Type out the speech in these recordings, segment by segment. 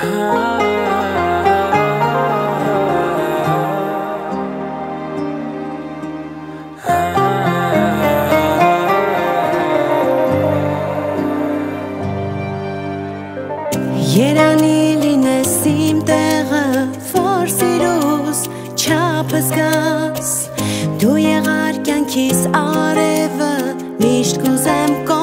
Երանի լինես իմ տեղը, որ սիրուս չապս գաս Դու եղար կյանքիս արևը, միշտ կուզեմ կոմ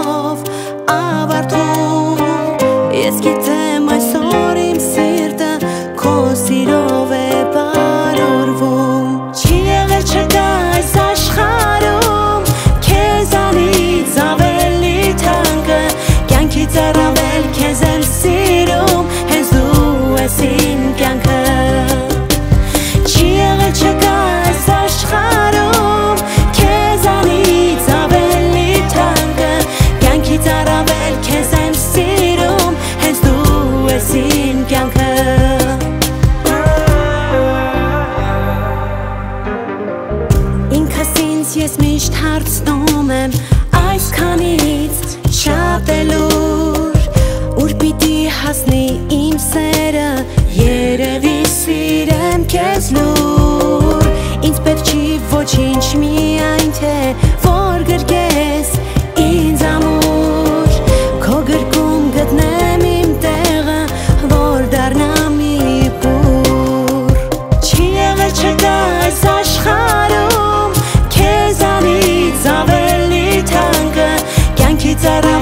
հույսով ավարտում Ես գիտեմ այսօր իմ սիրտը քո սիրով ես միշտ հարցնում եմ that I